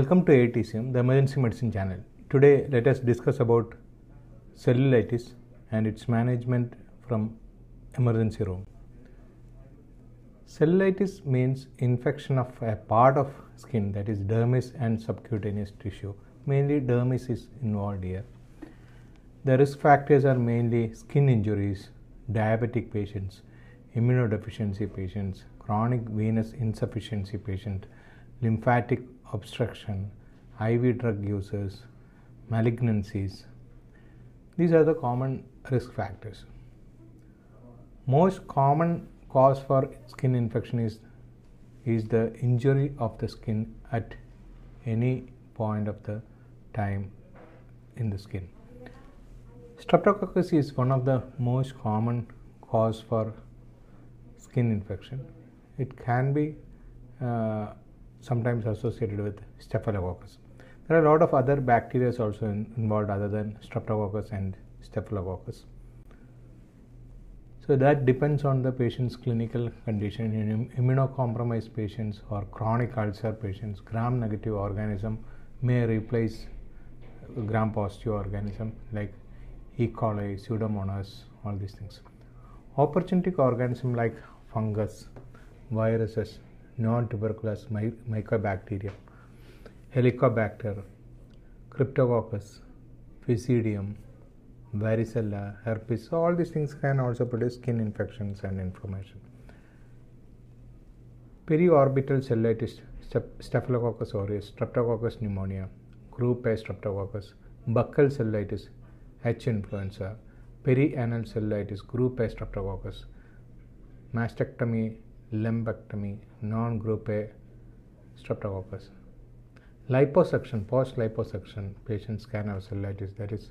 Welcome to AETCM, the emergency medicine channel. Today, let us discuss about cellulitis and its management from emergency room. Cellulitis means infection of a part of skin that is dermis and subcutaneous tissue. Mainly dermis is involved here. The risk factors are mainly skin injuries, diabetic patients, immunodeficiency patients, chronic venous insufficiency patient, lymphatic obstruction, IV drug users, malignancies. These are the common risk factors. Most common cause for skin infection is is the injury of the skin at any point of the time in the skin. Streptococcus is one of the most common cause for skin infection. It can be uh, sometimes associated with staphylococcus. There are a lot of other bacteria also in, involved other than streptococcus and staphylococcus. So that depends on the patient's clinical condition. In immunocompromised patients or chronic ulcer patients, gram-negative organism may replace gram-positive organism like E. coli, Pseudomonas, all these things. Opportunistic organism like fungus, viruses, non-tuberculous my- mycobacterium, helicobacter, cryptococcus, physidium, varicella, herpes. So all these things can also produce skin infections and inflammation. Periorbital cellulitis, Staphylococcus aureus, Streptococcus pneumonia, group A Streptococcus, buccal cellulitis, H influenza, perianal cellulitis, group A Streptococcus, mastectomy, lumpectomy, non-group A Streptococcus. Liposuction, post-liposuction, patients can have cellulitis, that is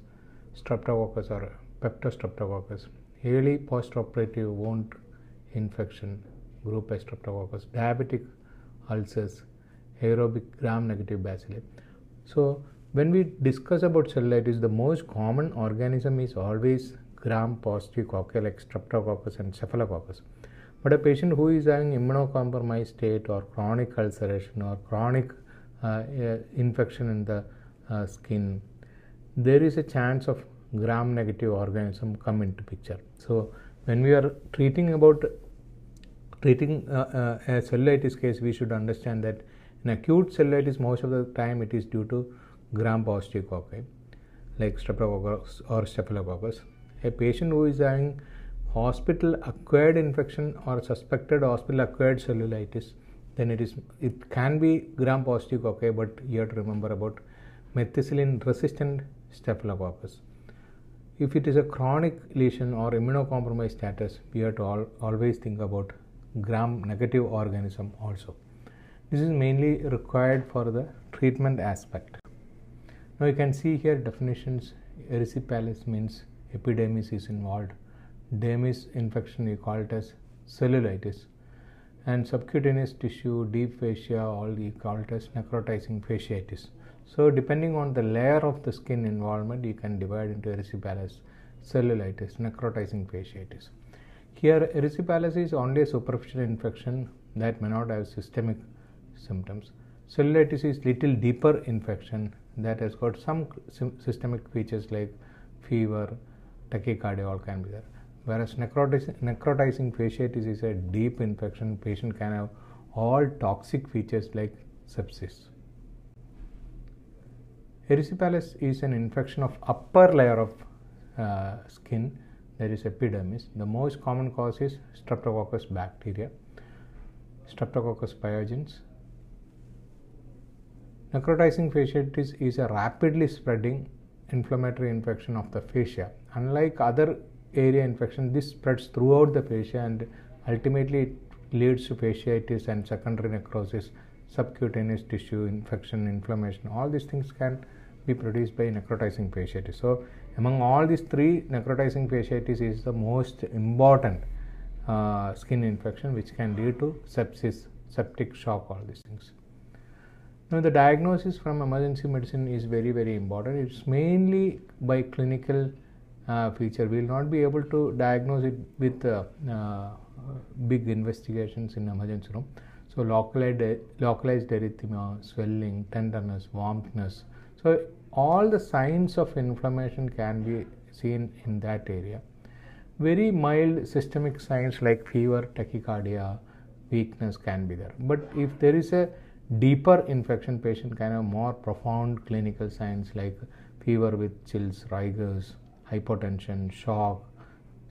Streptococcus or Peptostreptococcus. Early post-operative wound infection, group A Streptococcus. Diabetic ulcers, aerobic gram-negative bacilli. So, when we discuss about cellulitis, the most common organism is always gram-positive cocci like Streptococcus and Staphylococcus. But a patient who is having immunocompromised state or chronic ulceration or chronic uh, uh, infection in the uh, skin, there is a chance of gram negative organism come into picture. So when we are treating about treating uh, uh, a cellulitis case, we should understand that in acute cellulitis, most of the time it is due to gram positive cocci like streptococcus or staphylococcus. A patient who is having hospital acquired infection or suspected hospital acquired cellulitis, then it is it can be gram positive okay but you have to remember about methicillin resistant staphylococcus. If it is a chronic lesion or immunocompromised status, we have to always think about gram negative organism also. This is mainly required for the treatment aspect. Now you can see here definitions. Erysipelas means epidermis is involved. Dermis infection you call it as cellulitis. And subcutaneous tissue, deep fascia, all you call it as necrotizing fasciitis. So depending on the layer of the skin involvement, you can divide into erysipelas, cellulitis, necrotizing fasciitis. Here, erysipelas is only a superficial infection that may not have systemic symptoms. Cellulitis is little deeper infection that has got some systemic features like fever, tachycardia, all can be there. Whereas necrotizing, fasciitis is a deep infection, patient can have all toxic features like sepsis. Erysipelas is an infection of upper layer of uh, skin that is epidermis. The most common cause is Streptococcus bacteria, Streptococcus pyogenes. Necrotizing fasciitis is a rapidly spreading inflammatory infection of the fascia. Unlike other area infection, this spreads throughout the fascia and ultimately it leads to fasciitis and secondary necrosis, subcutaneous tissue infection, inflammation. All these things can be produced by necrotizing fasciitis. So, among all these three, necrotizing fasciitis is the most important uh, skin infection which can lead to sepsis, septic shock, all these things. Now, the diagnosis from emergency medicine is very, very important. It's mainly by clinical feature. We will not be able to diagnose it with uh, big investigations in emergency room. So localized, localized erythema, swelling, tenderness, warmthness. So all the signs of inflammation can be seen in that area. Very mild systemic signs like fever, tachycardia, weakness can be there. But if there is a deeper infection, patient can have more profound clinical signs like fever with chills, rigors, hypotension, shock,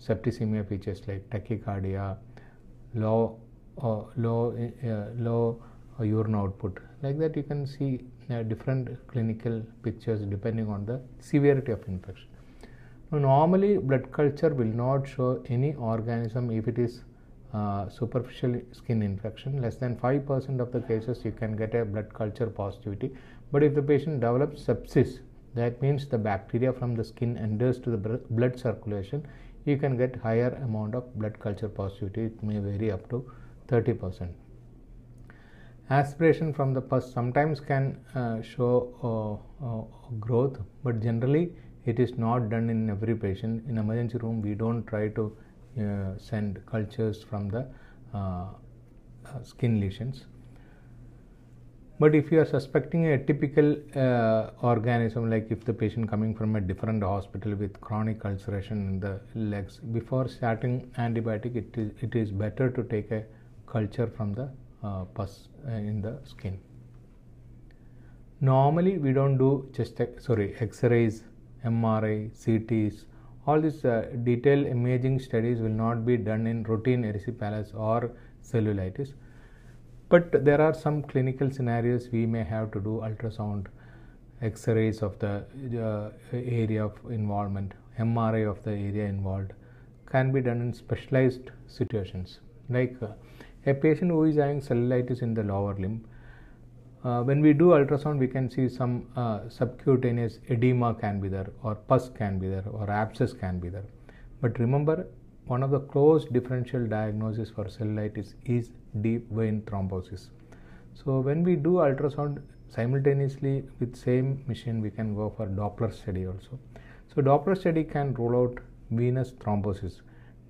septicemia features like tachycardia, low uh, low uh, low urine output. Like that, you can see uh, different clinical pictures depending on the severity of infection. Now, normally, blood culture will not show any organism if it is uh, superficial skin infection. Less than 5% of the cases you can get a blood culture positivity. But if the patient develops sepsis, that means the bacteria from the skin enters to the blood circulation, you can get higher amount of blood culture positivity. It may vary up to 30%. Aspiration from the pus sometimes can uh, show uh, uh, growth, but generally it is not done in every patient. In emergency room, we don't try to uh, send cultures from the uh, uh, skin lesions. But if you are suspecting a typical uh, organism, like if the patient coming from a different hospital with chronic ulceration in the legs, before starting antibiotic, it is, it is better to take a culture from the uh, pus uh, in the skin. Normally, we don't do just sorry X-rays, MRI, CTs. All these uh, detailed imaging studies will not be done in routine erysipelas or cellulitis but there are some clinical scenarios we may have to do ultrasound x-rays of the uh, area of involvement mri of the area involved. Can be done in specialized situations. Like uh, a patient who is having cellulitis in the lower limb uh, when we do ultrasound we can see some uh, subcutaneous edema can be there or pus can be there or abscess can be there. But remember one of the close differential diagnosis for cellulitis is deep vein thrombosis. So when we do ultrasound simultaneously with same machine we can go for Doppler study also. So Doppler study can rule out venous thrombosis,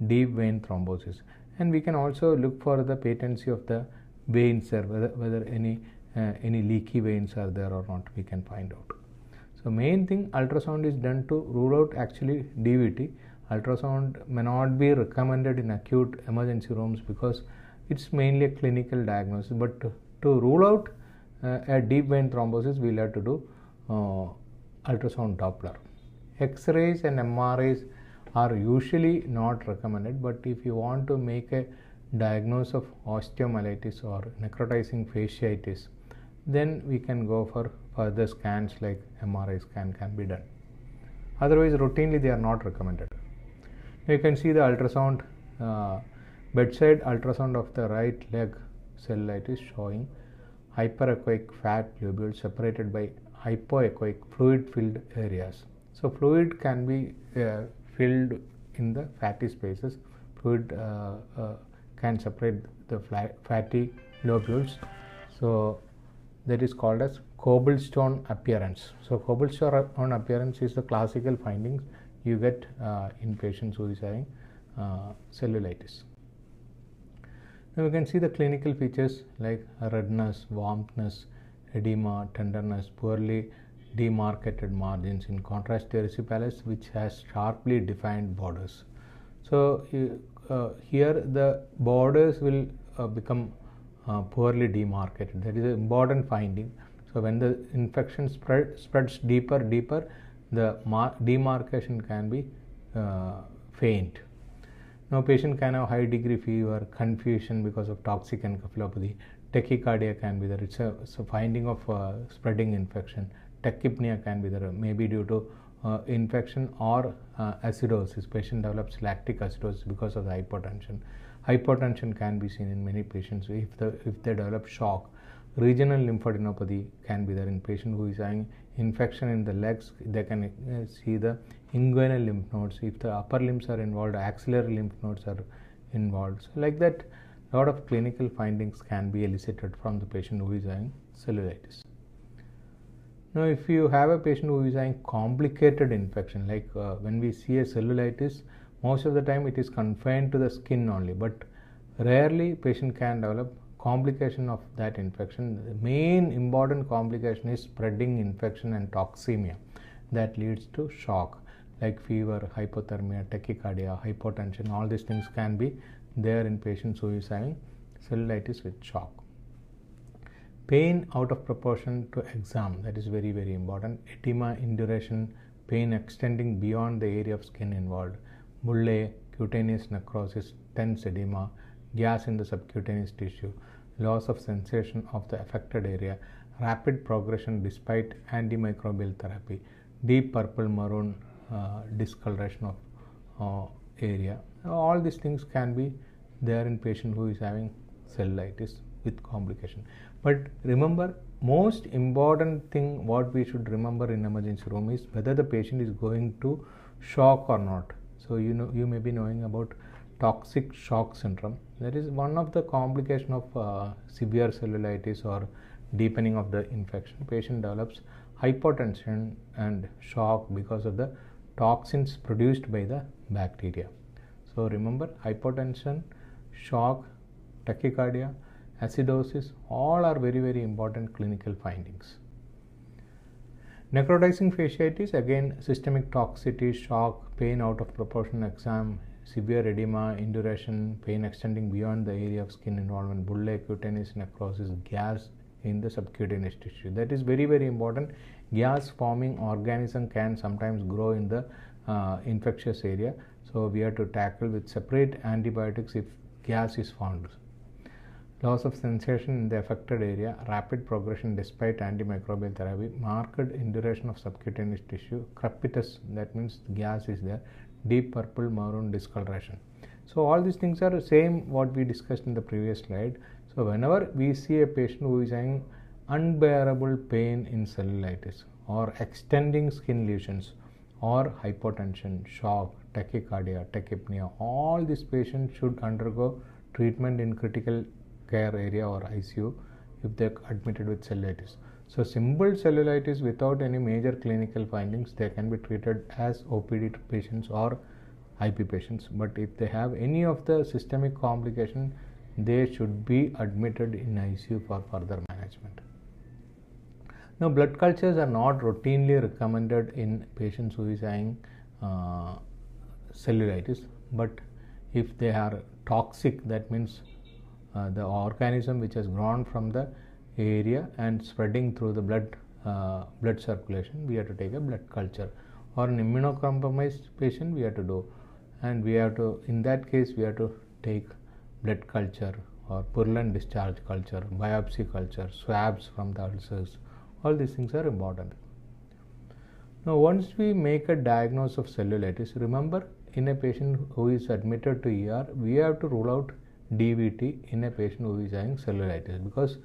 deep vein thrombosis and we can also look for the patency of the veins or whether, whether any uh, any leaky veins are there or not we can find out. So main thing ultrasound is done to rule out actually DVT. Ultrasound may not be recommended in acute emergency rooms because it's mainly a clinical diagnosis. But to, rule out uh, a deep vein thrombosis, we'll have to do uh, ultrasound Doppler. X-rays and MRIs are usually not recommended, but if you want to make a diagnosis of osteomyelitis or necrotizing fasciitis, then we can go for further scans like MRI scan can be done. Otherwise, routinely they are not recommended. You can see the ultrasound uh, bedside ultrasound of the right leg cellulitis showing hyperechoic fat globules separated by hypoechoic fluid filled areas. So, fluid can be uh, filled in the fatty spaces, fluid uh, uh, can separate the fatty globules. So, that is called as cobblestone appearance. So, cobblestone appearance is the classical findings you get uh, in patients who is having uh, cellulitis. Now we can see the clinical features like redness, warmthness, edema, tenderness, poorly demarcated margins in contrast to erysipelas which has sharply defined borders. So uh, here the borders will uh, become uh, poorly demarcated. That is an important finding. So when the infection spread, spreads deeper, deeper, the demarcation can be uh, faint. Now, patient can have high degree fever, confusion because of toxic encephalopathy. Tachycardia can be there. It's a, it's a finding of uh, spreading infection. Tachypnea can be there, maybe due to uh, infection or uh, acidosis. Patient develops lactic acidosis because of the hypotension. Hypotension can be seen in many patients if the if they develop shock. Regional lymphadenopathy can be there in patient who is having infection in the legs. They can uh, see the inguinal lymph nodes. If the upper limbs are involved, axillary lymph nodes are involved. So, like that, lot of clinical findings can be elicited from the patient who is having cellulitis. Now, if you have a patient who is having complicated infection, like uh, when we see a cellulitis, most of the time it is confined to the skin only, but rarely patient can develop complication of that infection, the main important complication is spreading infection and toxemia that leads to shock like fever, hypothermia, tachycardia, hypotension. All these things can be there in patients who is having cellulitis with shock. Pain out of proportion to exam that is very very important. Edema, induration, pain extending beyond the area of skin involved. Bullae, cutaneous necrosis, tense edema, gas in the subcutaneous tissue, loss of sensation of the affected area, rapid progression despite antimicrobial therapy, deep purple maroon uh, discoloration of uh, area. All these things can be there in patient who is having cellulitis with complication. But remember, most important thing what we should remember in emergency room is whether the patient is going to shock or not. So you know you may be knowing about toxic shock syndrome. That is one of the complication of uh, severe cellulitis or deepening of the infection. Patient develops hypotension and shock because of the toxins produced by the bacteria. So remember hypotension, shock, tachycardia, acidosis all are very very important clinical findings. Necrotizing fasciitis again systemic toxicity, shock, pain out of proportion exam, severe edema, induration, pain extending beyond the area of skin involvement, bullae cutaneous necrosis, gas in the subcutaneous tissue. That is very very important. Gas forming organism can sometimes grow in the uh, infectious area. So we have to tackle with separate antibiotics if gas is found. Loss of sensation in the affected area, rapid progression despite antimicrobial therapy, marked induration of subcutaneous tissue, crepitus, that means gas is there, deep purple maroon discoloration. So all these things are same what we discussed in the previous slide. So whenever we see a patient who is having unbearable pain in cellulitis or extending skin lesions or hypotension, shock, tachycardia, tachypnea, all these patients should undergo treatment in critical care area or ICU if they are admitted with cellulitis. So simple cellulitis without any major clinical findings, they can be treated as OPD patients or IP patients. But if they have any of the systemic complication, they should be admitted in ICU for further management. Now, blood cultures are not routinely recommended in patients who is having uh, cellulitis, but if they are toxic, that means uh, the organism which has grown from the area and spreading through the blood uh, blood circulation, we have to take a blood culture. Or an immunocompromised patient, we have to do, and we have to in that case we have to take blood culture or purulent discharge culture, biopsy culture, swabs from the ulcers all these things are important. Now, once we make a diagnosis of cellulitis, remember in a patient who is admitted to ER, we have to rule out DVT in a patient who is having cellulitis because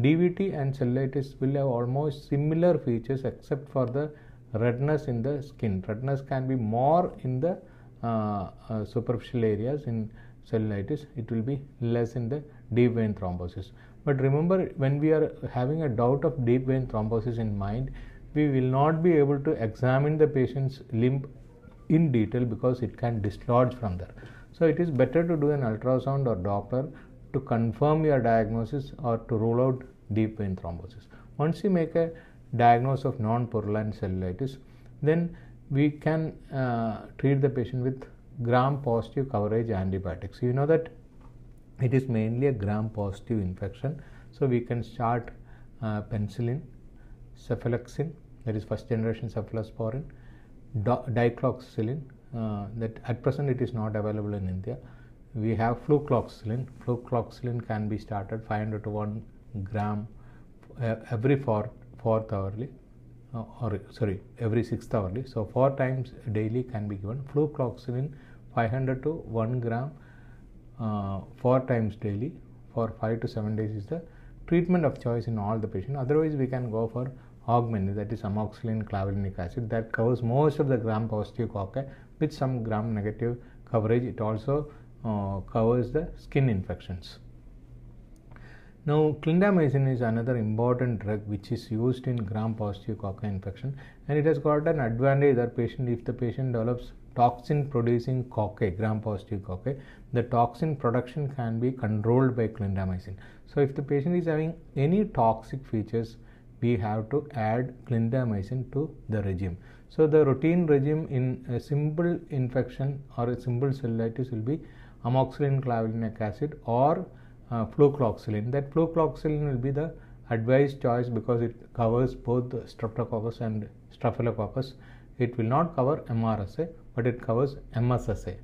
DVT and cellulitis will have almost similar features except for the redness in the skin. Redness can be more in the uh, uh, superficial areas in cellulitis, it will be less in the deep vein thrombosis. But remember, when we are having a doubt of deep vein thrombosis in mind, we will not be able to examine the patient's limb in detail because it can dislodge from there. So, it is better to do an ultrasound or Doppler to confirm your diagnosis or to rule out deep vein thrombosis. Once you make a diagnosis of non-purulent cellulitis, then we can uh, treat the patient with gram positive coverage antibiotics. You know that it is mainly a gram positive infection so we can start uh, penicillin cephalexin that is first generation cephalosporin dicloxacillin uh, that at present it is not available in india we have flucloxacillin flucloxacillin can be started 500 to 1 gram uh, every four, fourth hourly uh, or sorry every sixth hourly so four times daily can be given flucloxacillin 500 to 1 gram uh, four times daily for five to seven days is the treatment of choice in all the patients. Otherwise, we can go for augmentin that is amoxicillin clavulanic acid that covers most of the gram positive cocci with some gram negative coverage. It also Uh, covers the skin infections. Now, clindamycin is another important drug which is used in gram positive cocci infection and it has got an advantage that patient if the patient develops toxin producing cocci, gram positive cocci, the toxin production can be controlled by clindamycin. So, if the patient is having any toxic features, we have to add clindamycin to the regime. So, the routine regime in a simple infection or a simple cellulitis will be amoxicillin clavulanic acid or uh. That flucloxacillin will be the advised choice because it covers both streptococcus and staphylococcus. It will not cover MRSA, but it covers MSSA.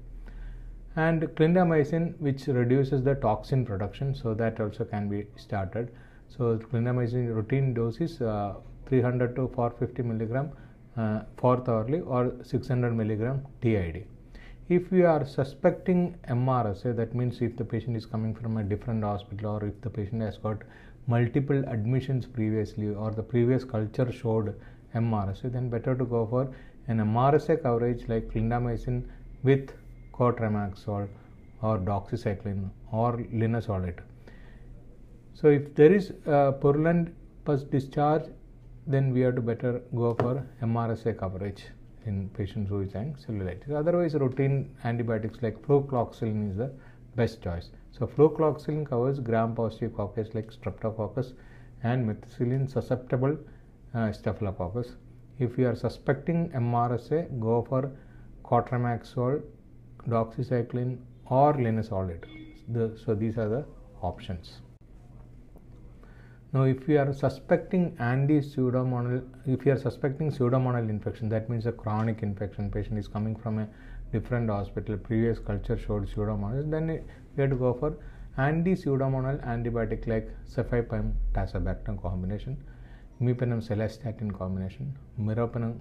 And clindamycin, which reduces the toxin production, so that also can be started. So, clindamycin routine dose is uh, 300 to 450 milligram uh, fourth hourly or 600 milligram TID. If we are suspecting MRSA, eh, that means if the patient is coming from a different hospital or if the patient has got multiple admissions previously or the previous culture showed MRSA, eh, then better to go for an MRSA coverage like clindamycin with cotrimoxazole or doxycycline or linezolid. So if there is a purulent pus discharge, then we have to better go for MRSA coverage in patients who is having cellulitis. Otherwise, routine antibiotics like flucloxacillin is the best choice. So, flucloxacillin covers gram-positive coccus like streptococcus and methicillin susceptible uh, staphylococcus. If you are suspecting MRSA, go for cotrimoxazole, doxycycline or linezolid. The, so, these are the options. Now, if you are suspecting anti-pseudomonal, if you are suspecting pseudomonal infection, that means a chronic infection. Patient is coming from a different hospital. Previous culture showed pseudomonas. Then we have to go for anti-pseudomonal antibiotic like cefepime tazobactam combination, imipenem cilastatin combination, meropenem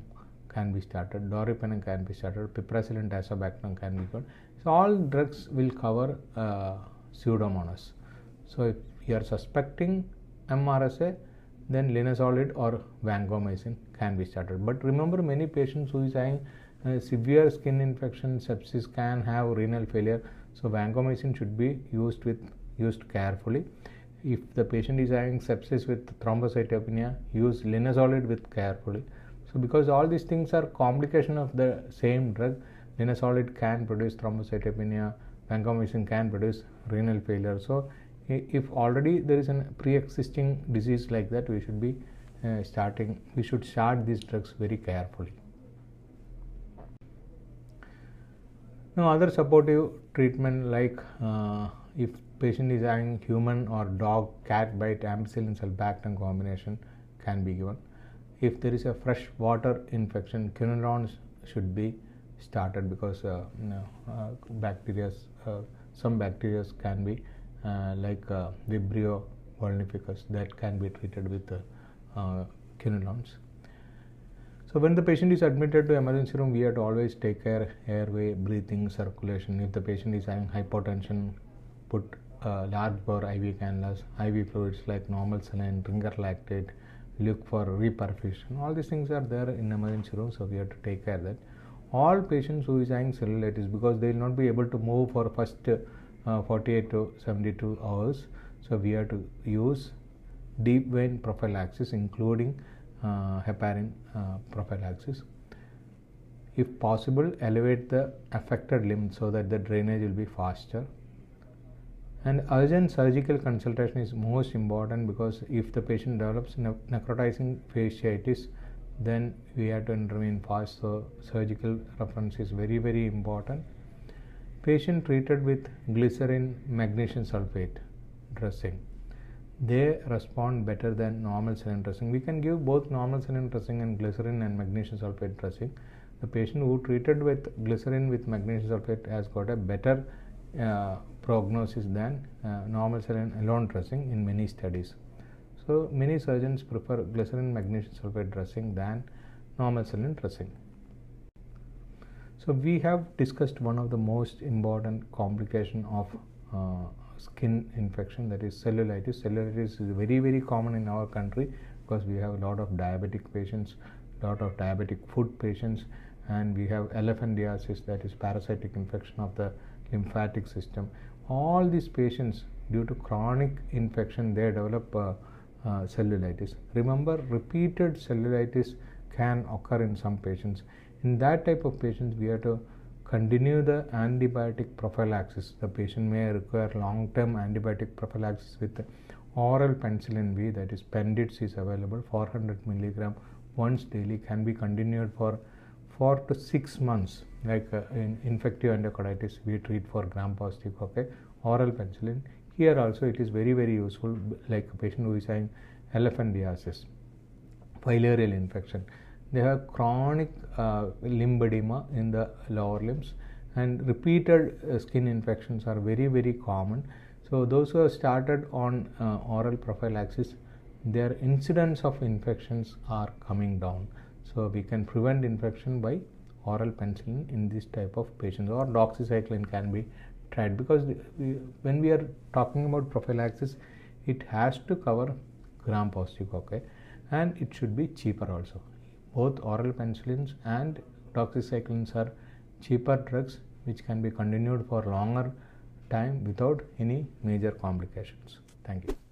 can be started, doripenem can be started, piperacillin tazobactam can be good. So all drugs will cover uh, pseudomonas. So if you are suspecting MRSA, then linezolid or vancomycin can be started. But remember, many patients who is having uh, severe skin infection, sepsis can have renal failure. So vancomycin should be used with used carefully. If the patient is having sepsis with thrombocytopenia, use linezolid with carefully. So because all these things are complication of the same drug, linezolid can produce thrombocytopenia, vancomycin can produce renal failure. So if already there is a pre-existing disease like that we should be uh, starting we should start these drugs very carefully. Now other supportive treatment like uh, if patient is having human or dog cat bite ampicillin sulbactam combination can be given. If there is a fresh water infection quinolones should be started because uh, you know, uh, bacteria uh, some bacteria can be like uh, Vibrio vulnificus that can be treated with uh, quinolones. So when the patient is admitted to emergency room, we have to always take care airway, breathing, circulation. If the patient is having hypotension, put uh, large bore IV cannulas, IV fluids like normal saline, ringer lactate, look for reperfusion. All these things are there in emergency room, so we have to take care that. All patients who is having cellulitis because they will not be able to move for first uh, 48 to 72 hours. So we have to use deep vein prophylaxis including uh, heparin uh, prophylaxis. If possible, elevate the affected limb so that the drainage will be faster. And urgent surgical consultation is most important because if the patient develops ne- necrotizing fasciitis, then we have to intervene fast. So surgical reference is very very important. Patient treated with glycerin magnesium sulfate dressing they respond better than normal saline dressing. We can give both normal saline dressing and glycerin and magnesium sulfate dressing. The patient who treated with glycerin with magnesium sulfate has got a better uh, prognosis than uh, normal saline alone dressing in many studies. So many surgeons prefer glycerin magnesium sulfate dressing than normal saline dressing. So we have discussed one of the most important complication of uh, skin infection that is cellulitis. Cellulitis is very very common in our country because we have a lot of diabetic patients, lot of diabetic foot patients, and we have elephantiasis that is parasitic infection of the lymphatic system. All these patients due to chronic infection they develop uh, uh, cellulitis. Remember, repeated cellulitis can occur in some patients in that type of patients we have to continue the antibiotic prophylaxis. The patient may require long-term antibiotic prophylaxis with oral penicillin V that is Pentids is available 400 milligram once daily can be continued for 4 to 6 months. Like uh, in infective endocarditis we treat for gram positive okay? Oral penicillin. Here also it is very very useful like a patient who is having elephantiasis filarial infection they have chronic uh, lymphedema in the lower limbs and repeated uh, skin infections are very very common. So those who have started on uh, oral prophylaxis their incidence of infections are coming down. So we can prevent infection by oral penicillin in this type of patients or doxycycline can be tried because we, when we are talking about prophylaxis it has to cover gram positive okay? And it should be cheaper also both oral penicillins and doxycyclines are cheaper drugs which can be continued for longer time without any major complications. Thank you